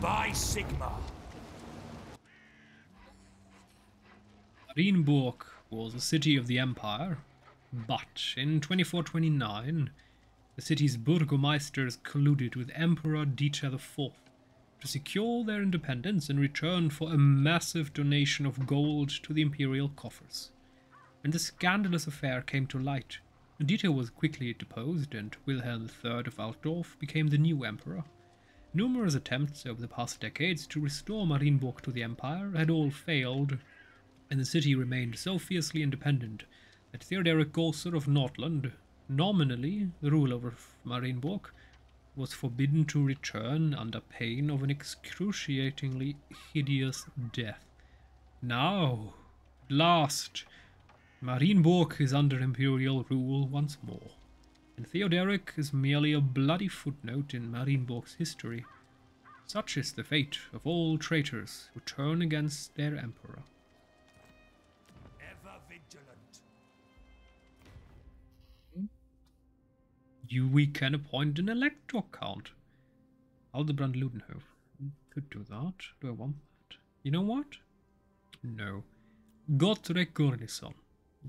By Sigmar. Marienburg was a city of the Empire, but in 2429, the city's burgomeisters colluded with Emperor Dieter IV to secure their independence in return for a massive donation of gold to the imperial coffers. When the scandalous affair came to light, Dieter was quickly deposed and Wilhelm III of Altdorf became the new emperor. Numerous attempts over the past decades to restore Marienburg to the empire had all failed, and the city remained so fiercely independent that Theoderic Gausser of Nordland, nominally the ruler of Marienburg, was forbidden to return under pain of an excruciatingly hideous death. Now, at last, Marienburg is under imperial rule once more, and Theoderic is merely a bloody footnote in Marienburg's history. Such is the fate of all traitors who turn against their emperor. Ever vigilant. You, we can appoint an elector count. Aldebrand Ludenhof. Could do that. Do I want that? You know what? No. Gotrek Gurnisson.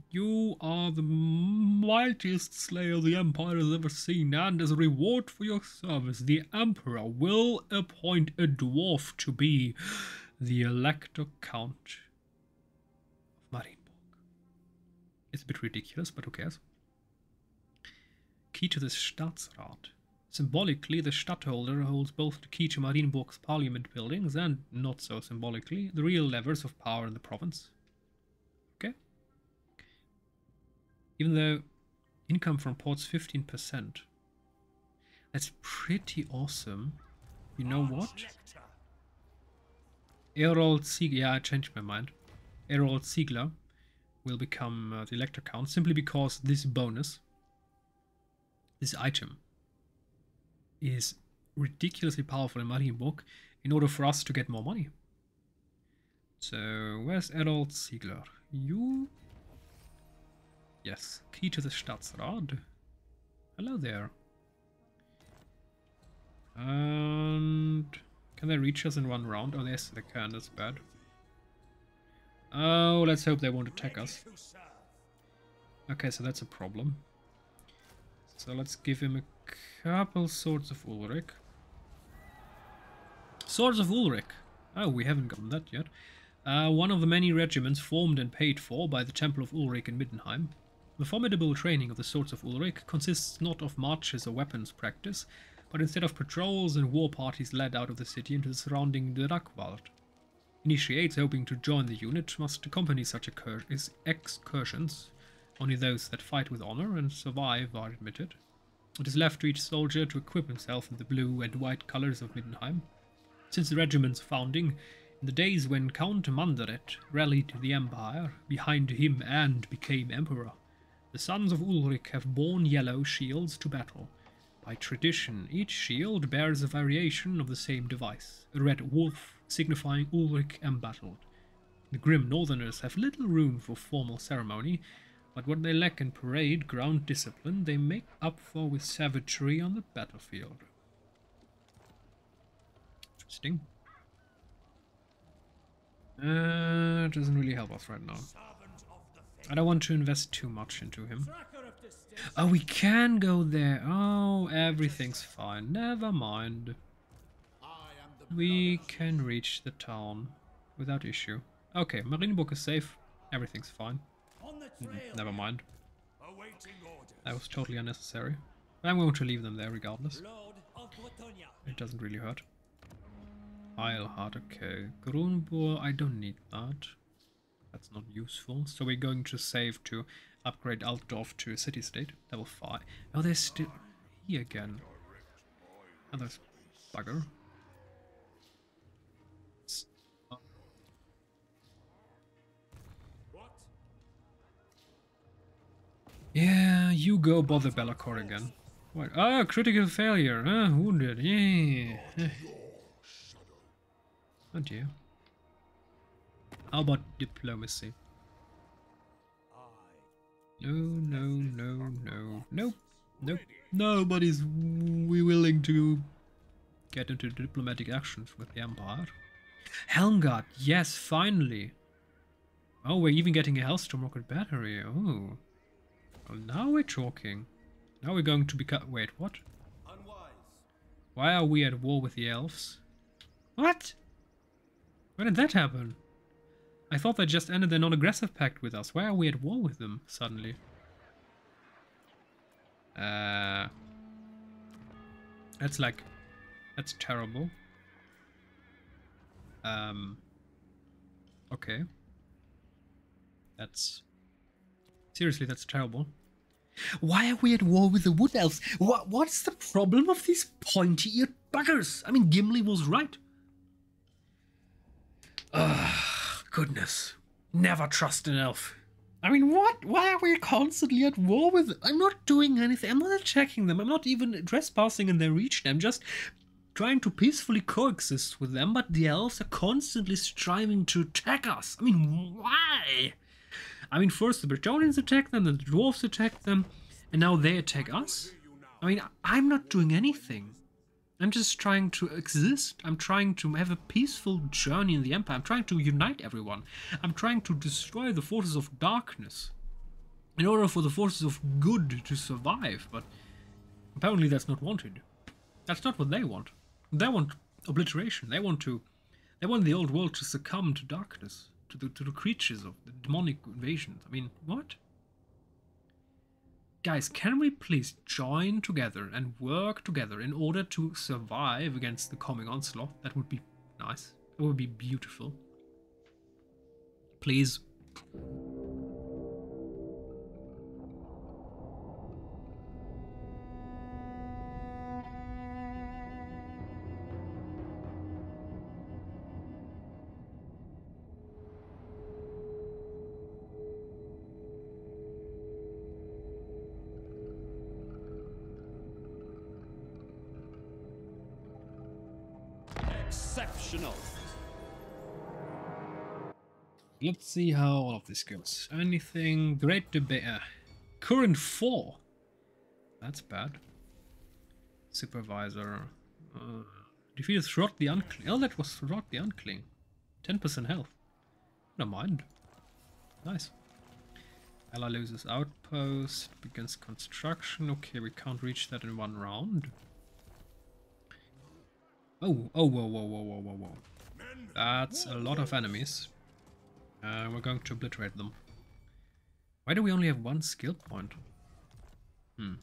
You are the mightiest slayer the Empire has ever seen, and as a reward for your service, the Emperor will appoint a dwarf to be the Elector Count of Marienburg. It's a bit ridiculous, but who cares? Key to the Staatsrat. Symbolically, the Stadtholder holds both the key to Marienburg's parliament buildings and, not so symbolically, the real levers of power in the province. Even though income from ports 15%. That's pretty awesome. You know what? Errol Ziegler, yeah, I changed my mind. Errol Ziegler will become uh, the elector count simply because this bonus, this item, is ridiculously powerful in Marienburg in order for us to get more money. So, where's Errol Ziegler? You? Yes, key to the Staatsrat. Hello there. And can they reach us in one round? Oh, yes, they can. That's bad. Oh, let's hope they won't attack us. Okay, so that's a problem. So let's give him a couple swords of Ulric. Swords of Ulric. Oh, we haven't gotten that yet. Uh, one of the many regiments formed and paid for by the Temple of Ulric in Middenheim. The formidable training of the Swords of Ulric consists not of marches or weapons practice, but instead of patrols and war parties led out of the city into the surrounding Drakwald. Initiates hoping to join the unit must accompany such excursions. Only those that fight with honor and survive are admitted. It is left to each soldier to equip himself in the blue and white colors of Middenheim. Since the regiment's founding, in the days when Count Mandred rallied the Empire behind him and became Emperor, the sons of Ulric have borne yellow shields to battle. By tradition, each shield bears a variation of the same device, a red wolf signifying Ulric embattled. The grim northerners have little room for formal ceremony, but what they lack in parade ground discipline they make up for with savagery on the battlefield. Interesting. Uh, doesn't really help us right now. Servant of the faith. I don't want to invest too much into him. Tracker of the state. Oh, we can go there. Oh, everything's fine. Never mind. I am the We can reach the town without issue. Okay, Marienburg is safe. Everything's fine. Mm, trail. Never mind. That was totally unnecessary. I'm going to leave them there regardless. Lord of Bretonnia. It doesn't really hurt. Eilhard, okay. Grunburg, I don't need that. That's not useful. So we're going to save to upgrade Altdorf to a city-state. Level 5. Oh, they're still here again. Oh, there's bugger. Yeah, you go bother Be'lakor again. What? Ah, critical failure. Ah, wounded. Yeah. Oh dear. How about diplomacy? No, no, no, no. Nope. Nope. Nobody's willing to get into diplomatic actions with the Empire. Helmgard, yes, finally. Oh, we're even getting a Hellstorm rocket battery. Oh. Well, now we're talking. Now we're going to become... Wait, what? Unwise. Why are we at war with the elves? What? When did that happen? I thought they just ended their non-aggressive pact with us. Why are we at war with them suddenly? Uh, that's like, that's terrible. Um, okay. That's, seriously, that's terrible. Why are we at war with the Wood Elves? What, what's the problem of these pointy-eared buggers? I mean, Gimli was right. Ugh, goodness. Never trust an elf. I mean, what? Why are we constantly at war with them? I'm not doing anything. I'm not attacking them. I'm not even trespassing in their region. I'm just trying to peacefully coexist with them, but the elves are constantly striving to attack us. I mean, why? I mean, first the Bretonnians attack them, then the dwarves attack them, and now they attack us? I mean, I'm not doing anything. I'm just trying to exist. I'm trying to have a peaceful journey in the Empire. I'm trying to unite everyone. I'm trying to destroy the forces of darkness in order for the forces of good to survive, but apparently that's not wanted. That's not what they want. They want obliteration. They want to they want the old world to succumb to darkness, to the to the creatures of the demonic invasions. I mean, what? Guys, can we please join together and work together in order to survive against the coming onslaught? That would be nice. That would be beautiful. Please. Let's see how all of this goes. Anything great to Uh, current four. That's bad. Supervisor. Uh, defeated Throt the Unclean. Oh, that was Throt the Unclean. 10% health. Don't mind. Nice. Ella loses outpost, begins construction. Okay, we can't reach that in one round. Oh, oh, whoa, whoa, whoa, whoa, whoa, whoa. That's a lot of enemies. Uh, we're going to obliterate them. Why do we only have one skill point? Hmm.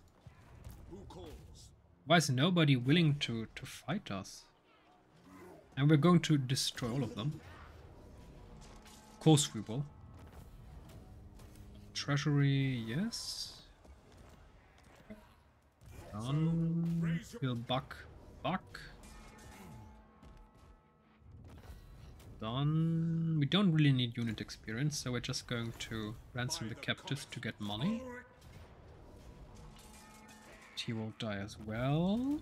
Why is nobody willing to, to fight us? And we're going to destroy all of them. Of course we will. Treasury, yes. Done. We'll buck, buck. Done. We don't really need unit experience, so we're just going to ransom the captives to get money. He will die as well.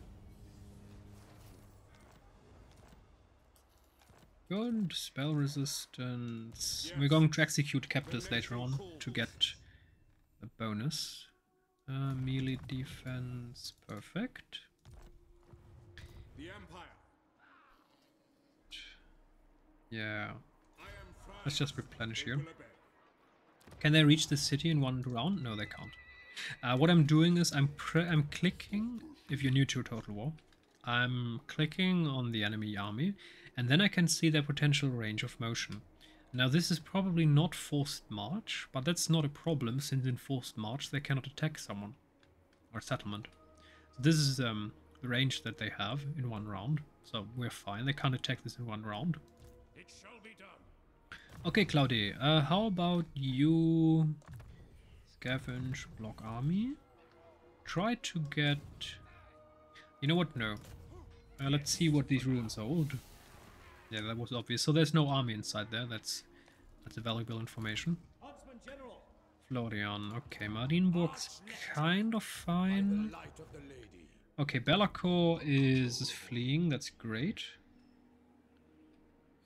Good. Spell resistance. We're going to execute captives later on to get a bonus. Uh, melee defense. Perfect. The Empire. Yeah. Let's just replenish here. Can they reach the city in one round? No, they can't. Uh, what I'm doing is I'm I'm clicking. If you're new to Total War, I'm clicking on the enemy army, and then I can see their potential range of motion. Now this is probably not forced march, but that's not a problem since in forced march they cannot attack someone or settlement. So this is um, the range that they have in one round, so we're fine. They can't attack this in one round. It shall be done. Okay, Cloudy, uh, how about you scavenge block army? Try to get... You know what? No. Uh, let's see what these ruins hold. Yeah, that was obvious. So there's no army inside there. That's that's a valuable information. Florian. Okay, Marienburg's kind of fine. Light of the lady. Okay, Be'lakor is fleeing. That's great.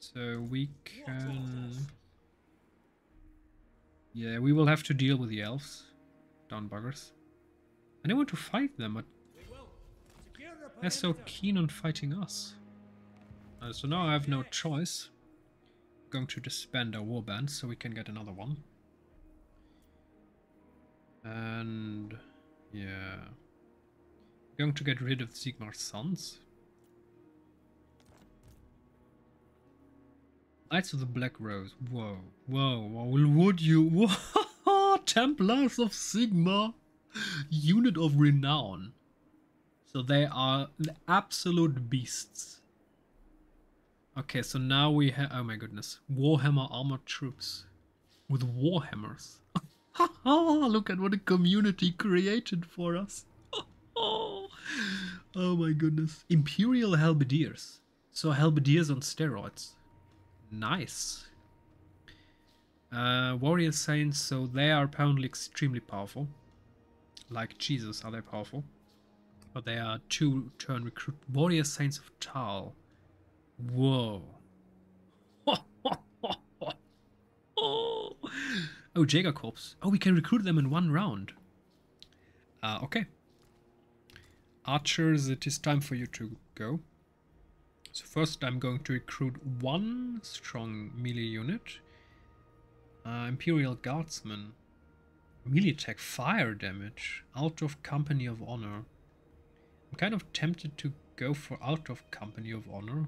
So we can... Yeah, we will have to deal with the elves. Down buggers. I don't want to fight them, but We will. Secure They're so keen on fighting us. Uh, so now I have no choice. going to disband our warband so we can get another one. And yeah. going to get rid of Sigmar's sons. Knights of the Black Rose. Whoa, whoa, whoa, would you? Templars of Sigmar. Unit of renown. So they are the absolute beasts. Okay, so now we have. Oh my goodness. Warhammer armored troops. With Warhammers. Look at what a community created for us. oh my goodness. Imperial Halberdiers. So Halberdiers on steroids. Nice. Uh, Warrior Saints, so they are apparently extremely powerful. Like Jesus, are they powerful? But they are two turn recruit. Warrior Saints of Taal. Whoa. oh, Jaeger Corps. Oh, we can recruit them in one round. Uh, okay. Archers, it is time for you to go. So first I'm going to recruit one strong melee unit. Uh, Imperial Guardsman. Melee attack fire damage. Altdorf Company of Honor. I'm kind of tempted to go for Altdorf Company of Honor.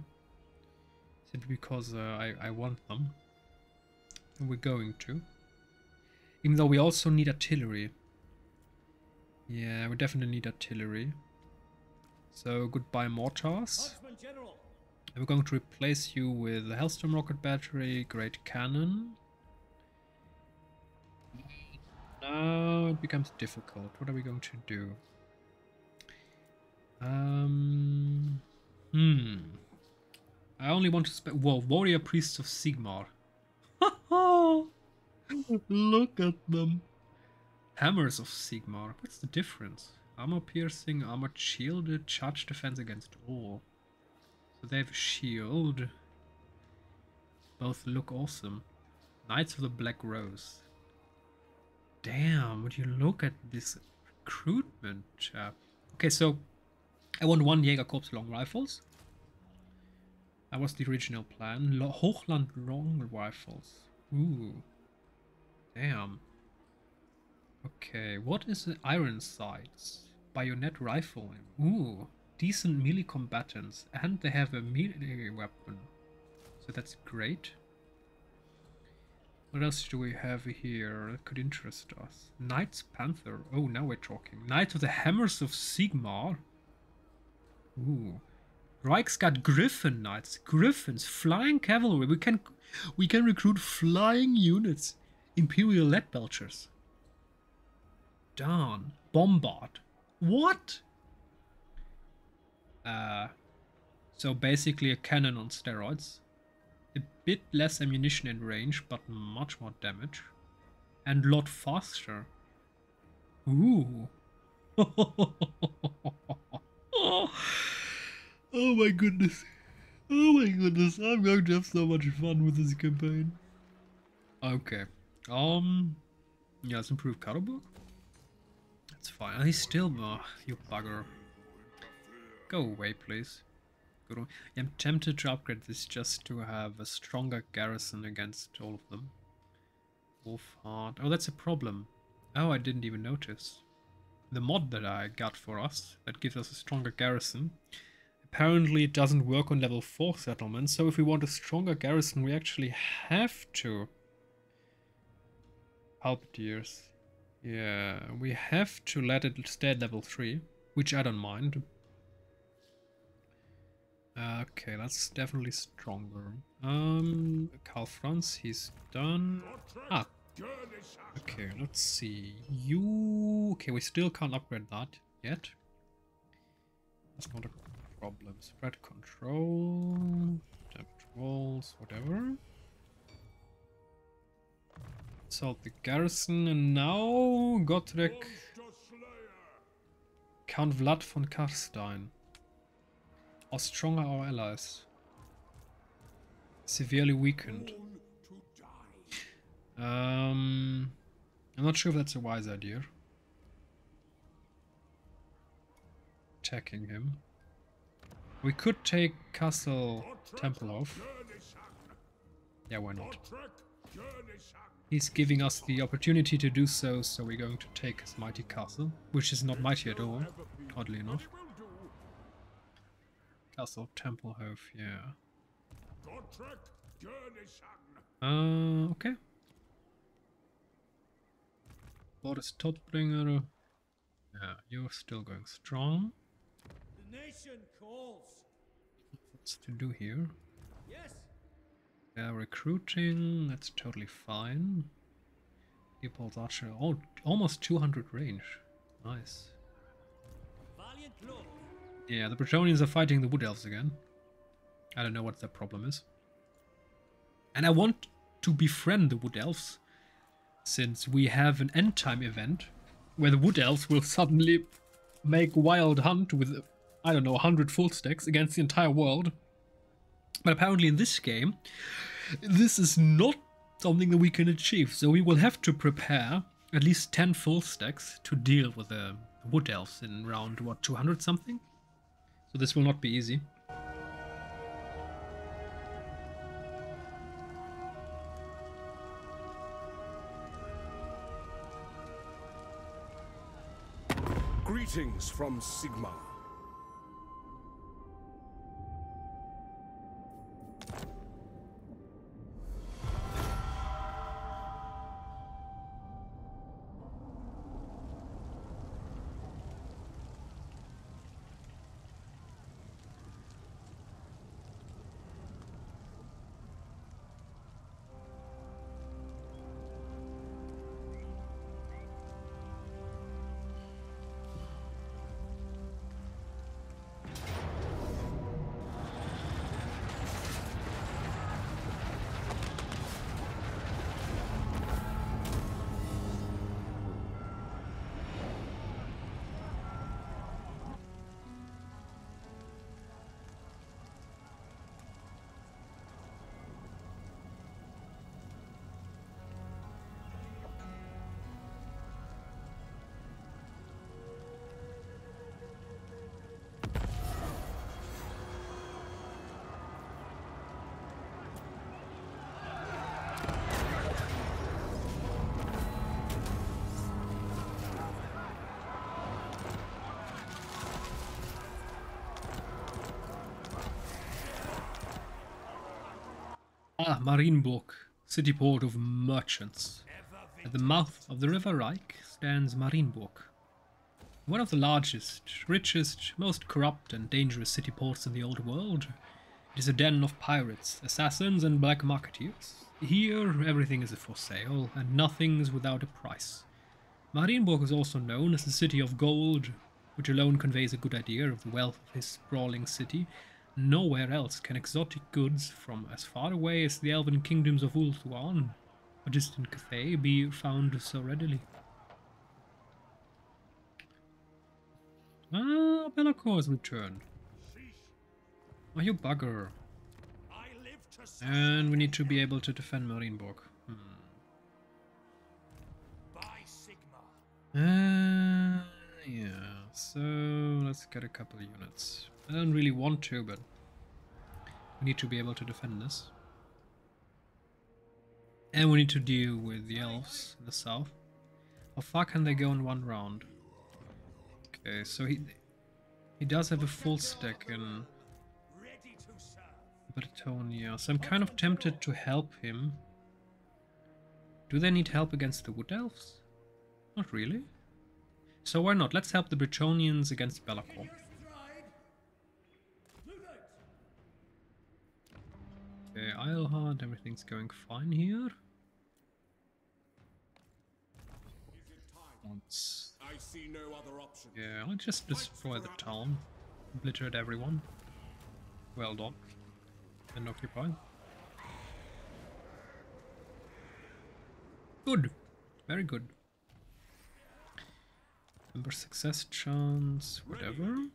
Simply because uh, I, I want them. And we're going to. Even though we also need artillery. Yeah, we definitely need artillery. So goodbye mortars. We're going to replace you with the Hellstorm rocket battery, Great Cannon. Now it becomes difficult. What are we going to do? Um, hmm. I only want to spend. Whoa, Warrior Priests of Sigmar. Look at them. Hammers of Sigmar. What's the difference? Armor piercing, armor shielded, charge defense against all. So they have a shield. Both look awesome. Knights of the Black Rose. Damn, would you look at this recruitment, chap. Okay, so I want one Jaeger Corps long rifles. That was the original plan. Hochland long rifles. Ooh. Damn. Okay, what is the iron sights? Bayonet rifle. Ooh decent melee combatants and they have a melee weapon. So that's great. What else do we have here that could interest us? Knights Panther. Oh, now we're talking. Knight of the Hammers of Sigmar. Ooh. Reichsguard Griffin Knights. Griffins. Flying cavalry. We can we can recruit flying units. Imperial Lead Belchers. Darn. Bombard. What? Uh, so basically a cannon on steroids. A bit less ammunition and range, but much more damage. And a lot faster. Ooh. oh my goodness. Oh my goodness, I'm going to have so much fun with this campaign. Okay. Um, yeah, let's improve. That's fine. He's still, uh, you bugger. Go away, please. I'm tempted to upgrade this just to have a stronger garrison against all of them. Wolfheart. Oh, that's a problem. Oh, I didn't even notice. The mod that I got for us, that gives us a stronger garrison, apparently it doesn't work on level 4 settlements, so if we want a stronger garrison, we actually have to... Halberdiers. Yeah, we have to let it stay at level 3, which I don't mind, Okay, that's definitely stronger. Um, Karl Franz, he's done. Ah, okay, let's see. You... Okay, we still can't upgrade that yet. That's not a problem. Spread control, damage walls, whatever. Assault the garrison, and now Gotrek Count Vlad von Karstein. Are our allies? Severely weakened. Um, I'm not sure if that's a wise idea. Attacking him. We could take Castle Tempelhof. Yeah, why not? He's giving us the opportunity to do so, so we're going to take his mighty castle, which is not mighty at all, oddly enough. Castle Tempelhof, yeah. Uh, okay. Lord is Todbringer. Yeah, you're still going strong. The nation calls. What's to do here? Yes. Yeah, recruiting, that's totally fine. Leopold's archer, oh, almost 200 range. Nice. Valiant lord. Yeah, the Bretonnians are fighting the Wood Elves again. I don't know what their problem is. And I want to befriend the Wood Elves, since we have an end time event where the Wood Elves will suddenly make Wild Hunt with, I don't know, 100 full stacks against the entire world. But apparently in this game, this is not something that we can achieve, so we will have to prepare at least 10 full stacks to deal with the Wood Elves in round, what, 200 something? So this will not be easy. Greetings from Sigmar. Ah, Marienburg, city port of merchants. At the mouth of the River Reich stands Marienburg, one of the largest, richest, most corrupt and dangerous city ports in the old world. It is a den of pirates, assassins, and black marketeers. Here, everything is for sale, and nothing is without a price. Marienburg is also known as the City of Gold, which alone conveys a good idea of the wealth of this sprawling city. Nowhere else can exotic goods from as far away as the elven kingdoms of Ulthuan or distant Cathay be found so readily. Ah, Be'lakor has returned. Oh, you bugger. And we need to be able to defend Marienburg. Hmm. Uh, yeah, so let's get a couple of units. I don't really want to, but we need to be able to defend this. And we need to deal with the elves in the south. How far can they go in one round? Okay, so he he does have a full stack in to so I'm kind of tempted to help him. Do they need help against the Wood Elves? Not really. So why not? Let's help the Bretonnians against Be'lakor. Okay, Eilhard, everything's going fine here. Once. I see no other option. Yeah, I'll just destroy the town. Obliterate everyone. Well done. And occupy. Good. Very good. Number success chance, whatever.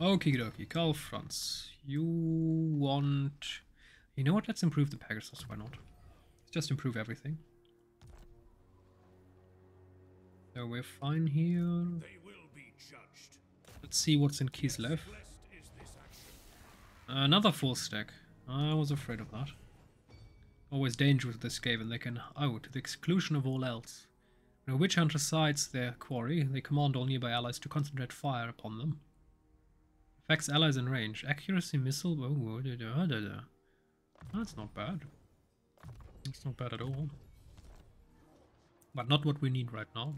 Okie dokie, Karl Franz. You want... You know what, let's improve the Pegasus, why not? Let's just improve everything. So we're fine here. They will be judged. Let's see what's in Kislev. Blessed is this action. Another full stack. I was afraid of that. Always dangerous with this game, and they can oh to the exclusion of all else. When a witch hunter sights their quarry, they command all nearby allies to concentrate fire upon them. Affects allies in range. Accuracy missile. Oh, oh da, da, da, da. That's not bad. It's not bad at all. But not what we need right now.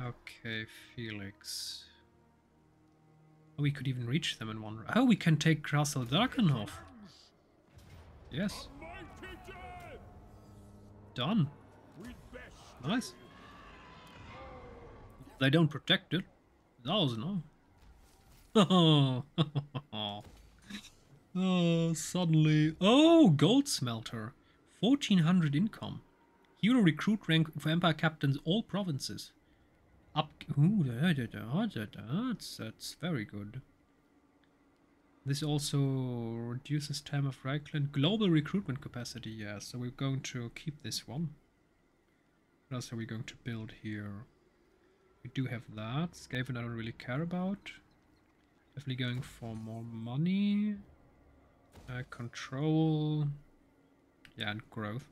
Okay, Felix. Oh, we could even reach them in one. Oh, we can take Castle Drakenhof. Yes. Done. Nice. They don't protect it. Those no. oh, suddenly. Oh, gold smelter. 1400 income. Hero recruit rank for Empire captains all provinces. Up. Ooh, that's, that's very good. This also reduces time of Reikland. Global recruitment capacity, yeah, so we're going to keep this one. What else are we going to build here? We do have that. Skaven I don't really care about. Definitely going for more money. Uh, control. Yeah, and growth.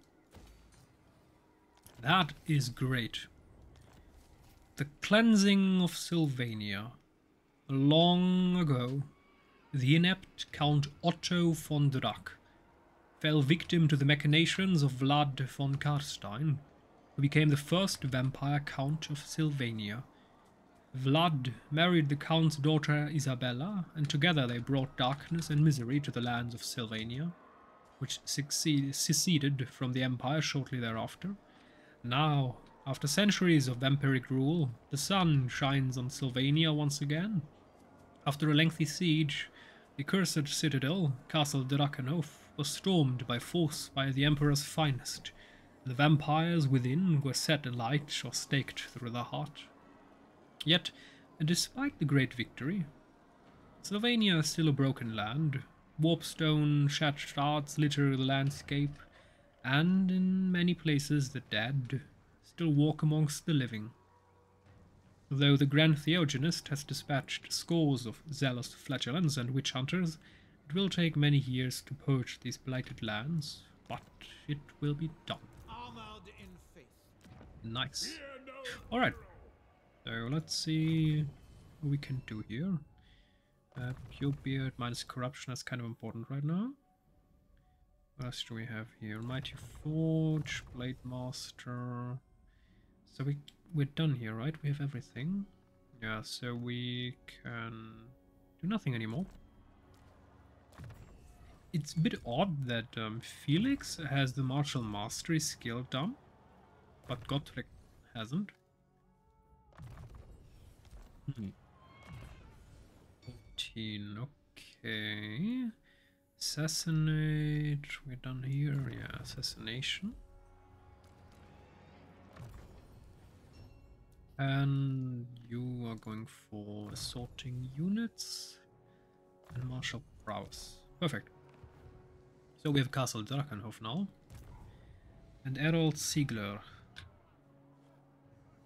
That is great. The cleansing of Sylvania. Long ago, the inept Count Otto von Drac fell victim to the machinations of Vlad von Karstein, who became the first vampire Count of Sylvania. Vlad married the Count's daughter Isabella, and together they brought darkness and misery to the lands of Sylvania, which seceded from the Empire shortly thereafter. Now, after centuries of vampiric rule, the sun shines on Sylvania once again. After a lengthy siege, the cursed citadel, Castle Drakenhof, was stormed by force by the Emperor's finest. The vampires within were set alight or staked through the heart. Yet, despite the great victory, Sylvania is still a broken land. Warpstone shattered shards litter the landscape, and in many places the dead still walk amongst the living. Though the Grand Theogonist has dispatched scores of zealous flagellants and witch hunters, it will take many years to purge these blighted lands, but it will be done. armored in faith. Nice. Alright. So let's see what we can do here. Uh, pure beard minus corruption is kind of important right now. What else do we have here? Mighty Forge, Blade Master. So we we're done here, right? We have everything. Yeah, so we can do nothing anymore. It's a bit odd that um, Felix has the martial mastery skill done, but Gotrek hasn't. Hmm. 14, okay. Assassinate, we're done here, yeah, assassination. And you are going for assaulting units and martial prowess. Perfect. So we have Castle Drakenhof now. And Errol Siegler.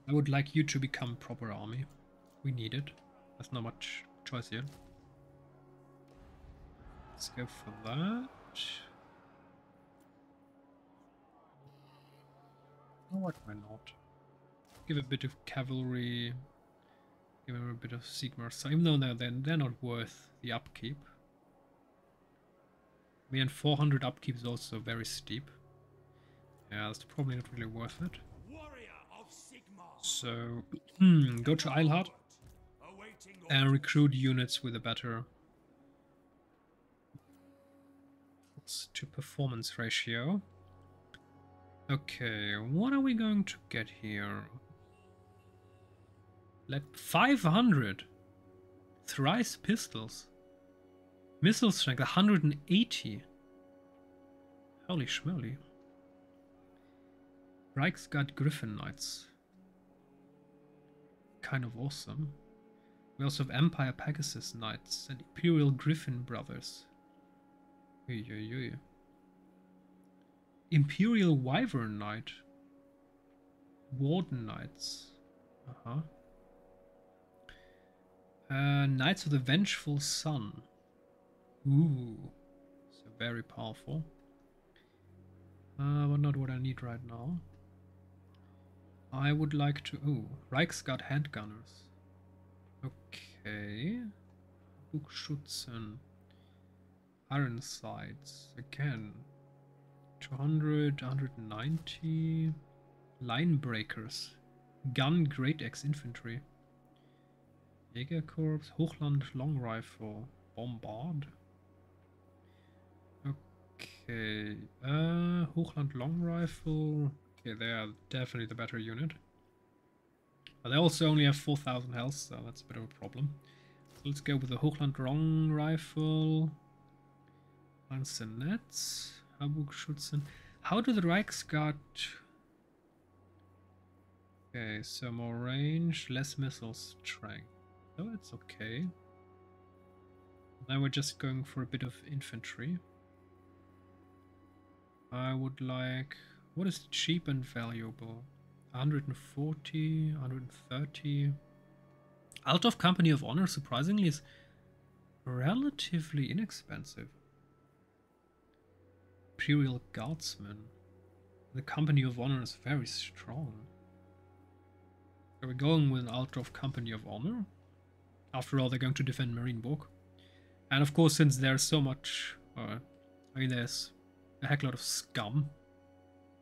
I would like you to become proper army. We need it. There's not much choice here. Let's go for that. Or why not? Give a bit of cavalry. Give him a bit of Sigmar. So even though they're, they're, not worth the upkeep. I mean, 400 upkeep is also very steep. Yeah, that's probably not really worth it. warrior of Sigmar. So, hmm, go to Eilhard and recruit units with a better to performance ratio. Okay, what are we going to get here? Let 500 thrice pistols. Missile strength 180. Holy schmoly. Reichsguard Griffin Knights. Kind of awesome. We also have Empire Pegasus Knights and Imperial Griffin Brothers. Imperial Wyvern Knight. Warden Knights. Uh huh. Uh, Knights of the Vengeful Sun. Ooh, so very powerful. Uh, but not what I need right now. I would like to. Oh, Reichsguard handgunners. Okay. Buchschützen. Iron sights. Again. 200, 190. Line breakers. Gun Great Axe Infantry. Jägerkorps. Hochland Long Rifle. Bombard. Okay. Uh, Hochland Long Rifle. Okay, they are definitely the better unit. But they also only have 4,000 health, so that's a bit of a problem. So let's go with the Hochland Long Rifle. Lanzenetz. Habuchschützen. How do the Reichsguard... Okay, so more range, less missile strength. Oh, it's okay. Now we're just going for a bit of infantry. I would like... What is cheap and valuable? 140, 130. Altdorf Company of Honor, surprisingly, is relatively inexpensive. Imperial Guardsman. The Company of Honor is very strong. Are we going with an Altdorf Company of Honor? After all, they're going to defend Marienburg. And of course, since there's so much... Uh, I mean, there's a heck lot of scum,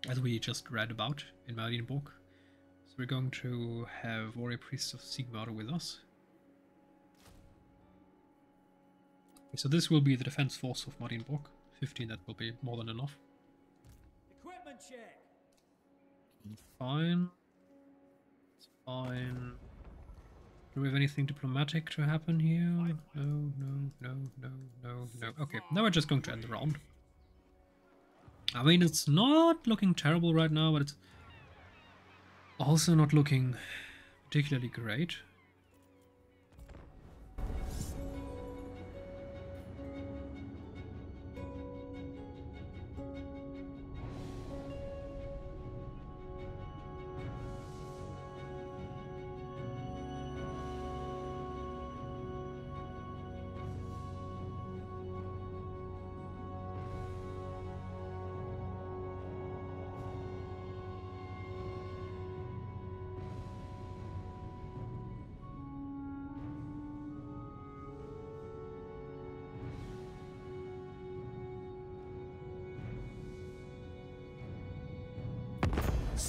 as we just read about in Marienburg. We're going to have Warrior Priests of Sigmar with us. Okay, so this will be the defense force of Marienburg. 15, that will be more than enough. Equipment check. Fine. It's fine. Do we have anything diplomatic to happen here? No, no, no, no, no, no. Okay, now we're just going to end the round. I mean, it's not looking terrible right now, but it's also not looking particularly great.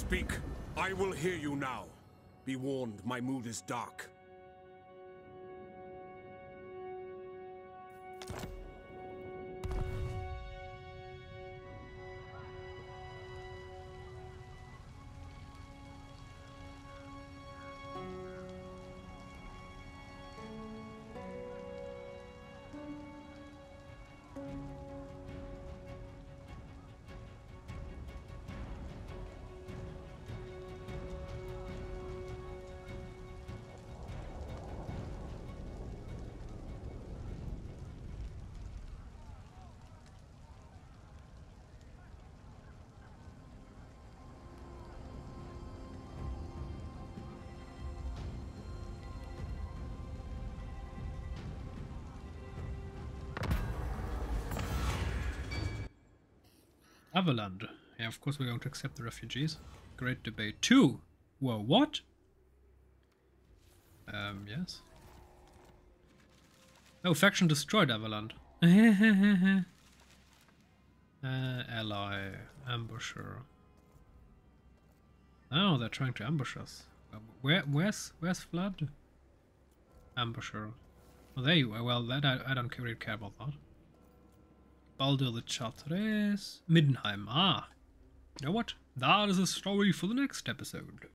Speak. I will hear you now. Be warned, my mood is dark. Averland. Yeah, of course we're going to accept the refugees. Great debate. Two! Whoa, what? Um, yes. Oh, faction destroyed Averland. uh, ally, ambusher. Oh, they're trying to ambush us. Where, where's, where's Flood? Ambusher. Oh, there you are. Well, that I, I don't really care about that. Baldur the Chartres. Middenheim. Ah. You know what? That is a story for the next episode.